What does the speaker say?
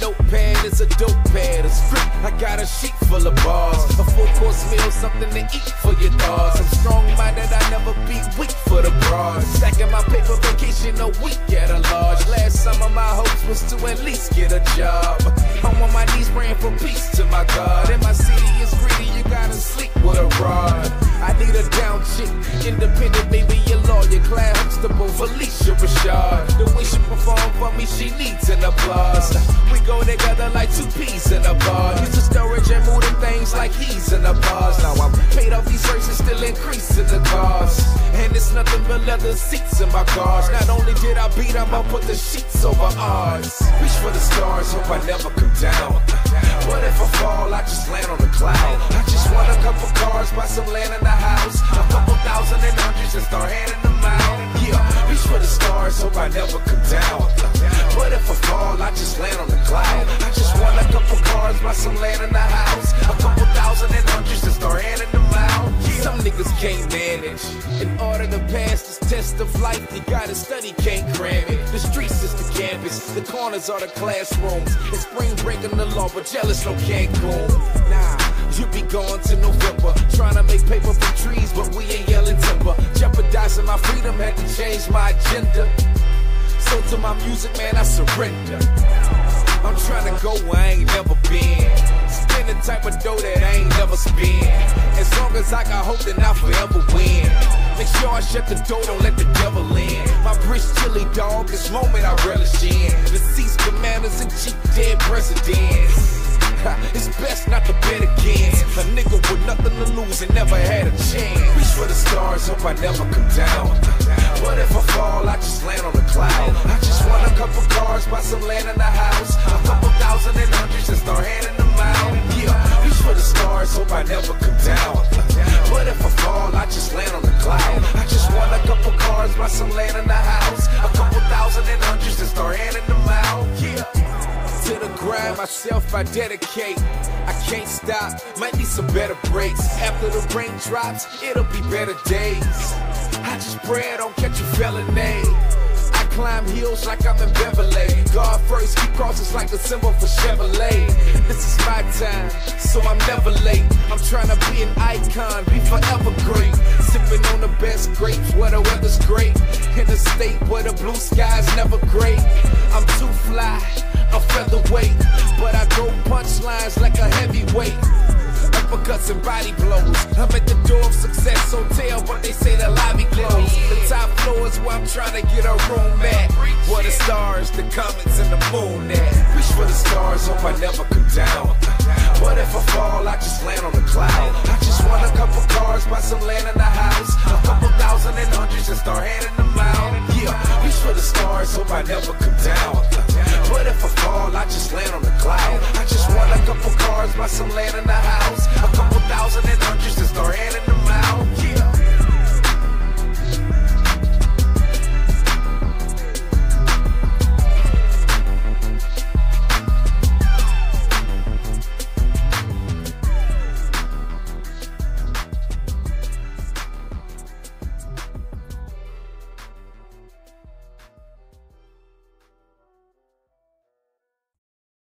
notepad is a dope pad. A script, I got a sheet full of bars. A full course meal, something to eat for your thoughts. I'm strong minded, I never be weak for the bras. Stacking my paper vacation a week at a large. Last summer, my hopes was to at least get a job. I'm on my knees praying for peace to my God. And my city is greedy, you gotta sleep with a rod. I need a down chick, independent, baby, your Huxtable, Phylicia Rashad. The way she perform for me, she needs an applause. We go together like two peas in a bar. Use the storage and the things like he's in a bars. Now I'm paid off these races, still increasing the cost. And it's nothing but leather seats in my cars. Not only did I beat, I'ma put the sheets over ours. Reach for the stars, hope I never come down. What if I fall? I just land on the cloud. I just want a couple cars, buy some land in the house. A couple thousand and hundreds and start handing hope I never come down. What if I fall? I just land on the cloud. I just want a couple cars, buy some land in the house. A couple thousand and hundreds and start handing them out. Some niggas can't manage. In order to pass this test of life, you gotta study, can't cram it. The streets is the campus, the corners are the classrooms. It's spring breaking the law, but jealous no Cancun. Nah. You be going to November, trying to make paper from trees, but we ain't yelling timber. Jeopardizing my freedom, had to change my agenda. So to my music, man, I surrender. I'm trying to go where I ain't never been. Spend the type of dough that I ain't never spent. As long as I got hope, then I'll forever win. Make sure I shut the door, don't let the devil in. My bridge chilly dog, this moment I relish in. Deceased commanders and chief dead presidents. It's best not to bet against a nigga with nothing to lose and never had a chance. Reach for the stars, hope I never come down. What if I fall? I just land on the cloud. Cars, buy some land in the house. A couple thousand and hundreds and start handing them out. Yeah, reach for the stars, hope I never come down. What if I fall? I just land on the cloud. I just want a couple cars, buy some land in the house. A couple thousand and hundreds and start handing them out. Yeah to the grind, myself I dedicate. I can't stop, might need some better breaks. After the rain drops, it'll be better days. I just pray I don't catch a felony. Climb hills like I'm in Beverly. God first, keep crosses like a symbol for Chevrolet. This is my time, so I'm never late. I'm trying to be an icon, be forever great. Sipping on the best grapes where the weather's great. In a state where the blue sky's never great. I'm too fly a featherweight, but I throw punchlines like a heavyweight. Uppercuts and body blows. I'm at the door of Success so tell, but they say the. The hours where I'm trying to get a room at. Where the stars, the comets, and the moon at. Wish for the stars, hope I never come down. What if I fall, I just land on a cloud. I just want a couple cars, buy some land in the house. A couple thousand and hundreds and start handing them out. Yeah, reach for the stars, hope I never come down.